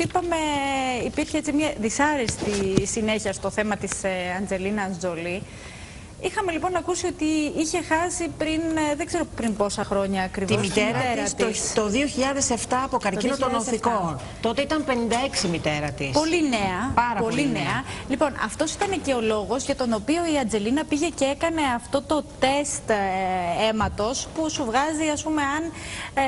Είπαμε, υπήρχε έτσι μια δυσάρεστη συνέχεια στο θέμα της ε, Αντζελίνα Τζολί. Είχαμε λοιπόν ακούσει ότι είχε χάσει πριν, ε, δεν ξέρω πριν πόσα χρόνια ακριβώς. Τη μητέρα, της, το, 2007 από καρκίνο των οθικών. Τότε ήταν 56 η μητέρα της. Πολύ νέα. Πάρα πολύ, νέα. Λοιπόν, αυτός ήταν και ο λόγος για τον οποίο η Αντζελίνα πήγε και έκανε αυτό το τεστ ε, αίματος που σου βγάζει ας πούμε αν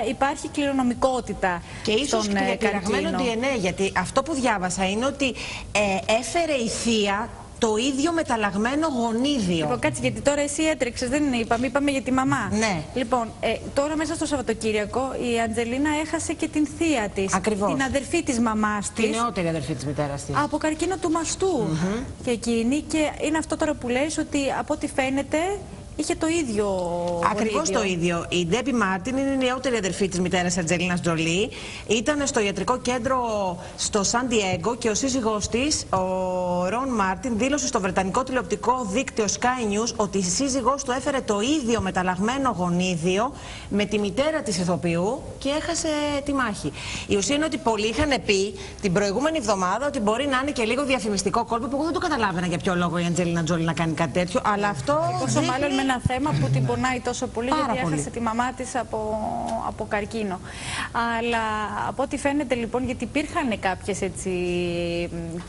ε, υπάρχει κληρονομικότητα Και ίσως στον, και ε, διατηραγμένο καρκίνο. DNA, γιατί αυτό που διάβασα είναι ότι ε, έφερε η θεία το ίδιο μεταλλαγμένο γονίδιο. Λοιπόν, κάτσε γιατί τώρα εσύ έτρεξες, δεν είπαμε, είπαμε για τη μαμά. Ναι. Λοιπόν, ε, τώρα μέσα στο Σαββατοκύριακο η Αντζελίνα έχασε και την θεία της. Ακριβώς. Την αδερφή της μαμάς Τη της. νεότερη αδερφή της μητέρας της. Από καρκίνο του μαστού. Και εκείνη. Και είναι αυτό τώρα που λες ότι από ό,τι φαίνεται είχε το ίδιο. Ακριβώς γονίδιο. το ίδιο. Η Ντέμπι Μάρτιν είναι η νεότερη αδερφή της μητέρας Ατζελίνα Τζολί. Ήταν στο ιατρικό κέντρο στο Σαν Διέγκο και ο σύζυγός της, ο Ρον Μάρτιν, δήλωσε στο βρετανικό τηλεοπτικό δίκτυο Sky News ότι η σύζυγός του έφερε το ίδιο μεταλλαγμένο γονίδιο με τη μητέρα της ηθοποιού και έχασε τη μάχη. Η ουσία είναι ότι πολλοί είχαν πει την προηγούμενη εβδομάδα ότι μπορεί να είναι και λίγο διαφημιστικό κόλπο που εγώ δεν το καταλάβαινα για ποιο λόγο η Αντζελίνα Τζολί να κάνει κάτι τέτοιο. Αλλά αυτό. Πόσο δείχνει- μάλλον με ένα θέμα που την πονάει τόσο πολύ Πάρα γιατί πολύ. έχασε τη μαμά της από, από καρκίνο. Αλλά από ό,τι φαίνεται λοιπόν, γιατί υπήρχαν κάποιες έτσι μ,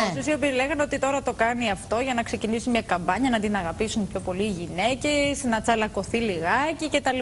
κακές γλώσσες οι οποίες λέγανε ότι τώρα το κάνει αυτό για να ξεκινήσει μια καμπάνια, να την αγαπήσουν πιο πολύ οι γυναίκες, να τσαλακωθεί λιγάκι κτλ.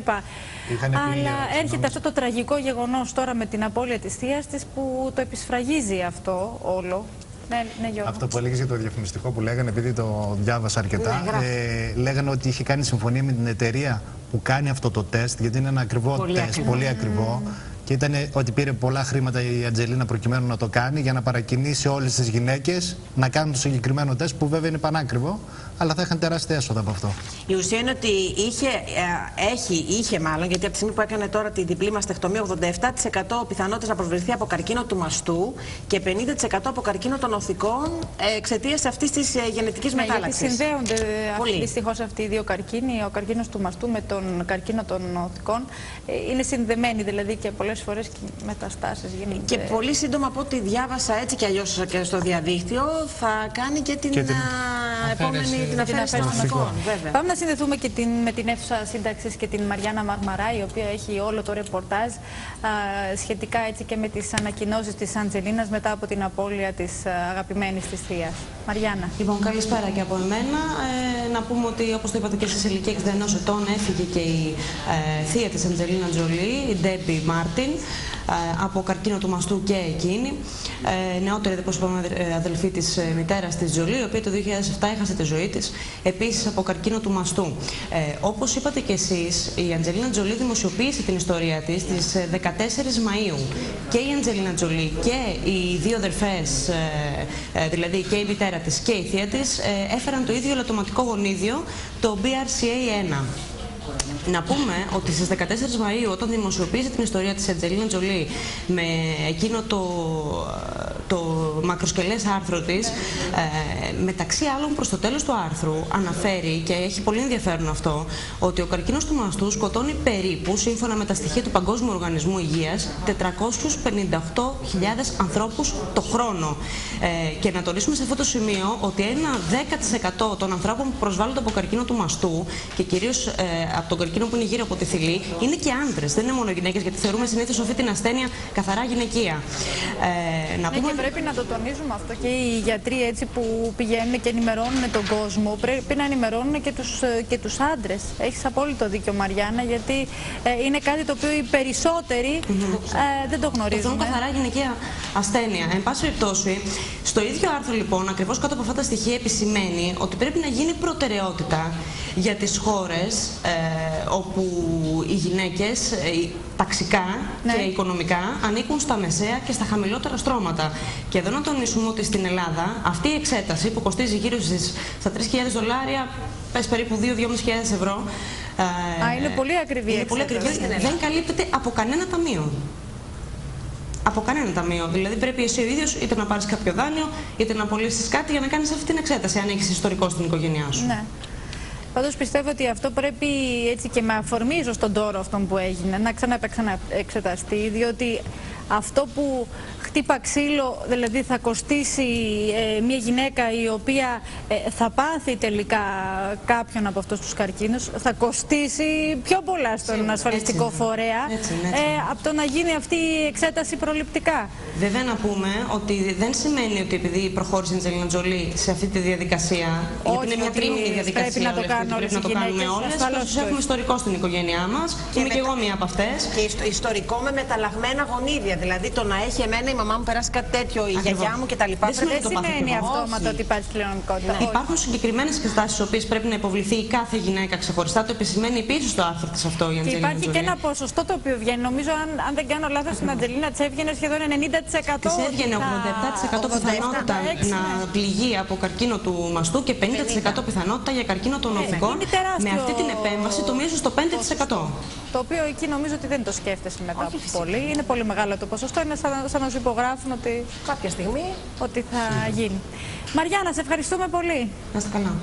Είχαν πει, Αλλά ε, έρχεται αυτό το τραγικό γεγονός τώρα με την απώλεια της θείας της που το επισφραγίζει αυτό όλο. Ναι, ναι, Γιώργο. Αυτό που έλεγες για το διαφημιστικό που λέγανε, επειδή το διάβασα αρκετά, Ναι, γράφει. ε, λέγανε ότι είχε κάνει συμφωνία με την εταιρεία που κάνει αυτό το τεστ, γιατί είναι ένα ακριβό Πολύ τεστ, ακριβό. πολύ ακριβό. Και ήταν ότι πήρε πολλά χρήματα η Αντζελίνα προκειμένου να το κάνει για να παρακινήσει όλες τις γυναίκες να κάνουν το συγκεκριμένο τεστ, που βέβαια είναι πανάκριβο, αλλά θα είχαν τεράστια έσοδα από αυτό. Η ουσία είναι ότι είχε, ε, έχει, είχε μάλλον, γιατί από τη στιγμή που έκανε τώρα τη διπλή μαστεχτομία, 87% πιθανότητε να προσβληθεί από καρκίνο του μαστού και 50% από καρκίνο των οθικών εξαιτίας αυτής της γενετικής Ναι, γιατί μετάλλαξης. συνδέονται Πολύ. δυστυχώς αυτοί οι δύο καρκίνοι, ο καρκίνος του μαστού με τον καρκίνο των οθικών. Ε, Είναι συνδεμένοι δηλαδή και πολλές φορές μεταστάσεις γίνονται. Και πολύ σύντομα από ό,τι διάβασα έτσι και αλλιώς και στο διαδίκτυο, θα κάνει και την, Και την α, επόμενη αφαίρεση. Την αφαίρεση των αφαίρεση των οθικών. Βέβαια. Πάμε να συνδεθούμε και την, με την αίθουσα σύνταξης και την Μαριάννα Μαρμαρά, η οποία έχει όλο το ρεπορτάζ α, σχετικά έτσι και με τις ανακοινώσεις της Αντζελίνας μετά από την απώλεια της αγαπημένης της θεία. Μαριάννα. Λοιπόν, καλησπέρα και από εμένα. Ε, να πούμε ότι, όπως το είπατε και εσείς, σε ηλικία 61 ετών έφυγε και η ε, θεία της Αντζελίνας Τζολί, η Ντέμπι Μάρτιν, ε, από καρκίνο του μαστού και εκείνη. Ε, νεότερη, όπως είπαμε, αδε- αδελφή της ε, μητέρας της Τζολί, η οποία το 2007 έχασε τη ζωή της, επίσης από καρκίνο του μαστού. Ε, όπως είπατε και εσείς, η Αντζελίνα Τζολί δημοσιοποίησε την ιστορία της στις 14 Μαΐου. Και η Αντζελίνα Τζολί και οι δύο αδερφές, ε, ε, δηλαδή και η μητέρα της και η θεία της, ε, έφεραν το ίδιο ελαττωματικό γονίδιο, το BRCA1. Να πούμε ότι στις 14 Μαΐου όταν δημοσιοποίησε την ιστορία της Αντζελίνα Τζολί με εκείνο το, το μακροσκελές άρθρο της ε, μεταξύ άλλων προς το τέλος του άρθρου αναφέρει και έχει πολύ ενδιαφέρον αυτό ότι ο καρκίνος του μαστού σκοτώνει περίπου σύμφωνα με τα στοιχεία του Παγκόσμιου Οργανισμού Υγείας 458.000 ανθρώπους το χρόνο ε, και να τονίσουμε σε αυτό το σημείο ότι ένα 10% των ανθρώπων που προσβάλλονται από καρκίνο του μαστού και κυρίως ε, από τον καρκίνο που είναι γύρω από τη θηλή είναι και άντρες. Δεν είναι μόνο γυναίκες, γιατί θεωρούμε συνήθως αυτή την ασθένεια καθαρά γυναικεία. Ε, να Ναι, πούμε. και πρέπει να το τονίζουμε αυτό και οι γιατροί έτσι που πηγαίνουν και ενημερώνουν τον κόσμο πρέπει να ενημερώνουν και τους, ε, και τους άντρες. Έχεις απόλυτο δίκιο Μαριάννα γιατί ε, είναι κάτι το οποίο οι περισσότεροι ε, δεν το Το θεωρούν γνωρίζουν. καθαρά γυναικεία ασθένεια. Εν πάση περιπτώσει, στο ίδιο άρθρο λοιπόν, ακριβώς κάτω από αυτά τα στοιχεία επισημαίνει ότι πρέπει να γίνει προτεραιότητα για τις χώρες ε, όπου οι γυναίκες ε, ταξικά Ναι. και οικονομικά ανήκουν στα μεσαία και στα χαμηλότερα στρώματα. Και εδώ να τονίσουμε ότι στην Ελλάδα αυτή η εξέταση που κοστίζει γύρω στις, στα 3.000 δολάρια, πες περίπου 2-2.500 ευρώ. ε, Α, είναι πολύ ακριβή η είναι πολύ εξέταση ακριβή. στην Ελλάδα. Δεν καλύπτεται από κανένα ταμείο. Από κανένα ταμείο. Δηλαδή πρέπει εσύ ο ίδιος είτε να πάρεις κάποιο δάνειο, είτε να πωλήσει κάτι για να κάνεις αυτή την εξέταση, αν έχεις ιστορικό στην οικογένειά σου. Ναι. Πάντως πιστεύω ότι αυτό πρέπει έτσι και με αφορμή ίσως τον τόρο αυτόν που έγινε να ξαναεξεταστεί διότι αυτό που χτύπα ξύλο, δηλαδή θα κοστίσει ε, μια γυναίκα η οποία ε, θα πάθει τελικά κάποιον από αυτούς τους καρκίνους, θα κοστίσει πιο πολλά στον ασφαλιστικό φορέα από το να γίνει αυτή η εξέταση προληπτικά. Βέβαια να πούμε ότι δεν σημαίνει ότι επειδή προχώρησε η Αντζελίνα Τζολί σε αυτή τη διαδικασία, Όχι, γιατί είναι μια ότι τρίμηνη διαδικασία, πρέπει να το όλες, κάνουν ότι πρέπει όλες να το οι κάνουμε γυναίκες, όλες, ασφαλώς και και έχουμε όχι. ιστορικό στην οικογένειά μας, και είμαι και εγώ μία από αυτές. Και ιστο- ιστορικό με μεταλλαγμένα γονίδια. Δηλαδή το να έχει εμένα η μαμά μου περάσει κάτι τέτοιο, η Ακριβώς. γιαγιά μου κτλ. Δεν σημαίνει Δεν το πάθει σημαίνει εγώ. αυτόματα Όχι. ότι υπάρχει κληρονομικότητα. Όχι. Υπάρχουν συγκεκριμένες εξετάσει στις οποίες πρέπει να υποβληθεί η κάθε γυναίκα ξεχωριστά. Το επισημαίνει επίσης στο άρθρο της αυτό η Και Αντζελίνα υπάρχει και Τζολί. ένα ποσοστό το οποίο βγαίνει. Νομίζω, αν, αν δεν κάνω λάθος, στην Αντζελίνα της έβγαινε σχεδόν 90%. Της έβγαινε ότι θα- 87% πιθανότητα 86, να ναι. πληγεί από καρκίνο του μαστού και 50% πιθανότητα για καρκίνο των οφικών. είναι τεράστιο Με αυτή την επέμβαση το μείωσε στο 5%. Το οποίο εκεί νομίζω ότι δεν το σκέφτεσαι μετά από πολύ. Είναι πολύ μεγάλο το ποσοστό. Είναι σαν, σαν να σου υπογράφουν ότι, Κάποια στιγμή ότι θα γίνει. Μαριάννα, σε ευχαριστούμε πολύ. Να είστε καλά.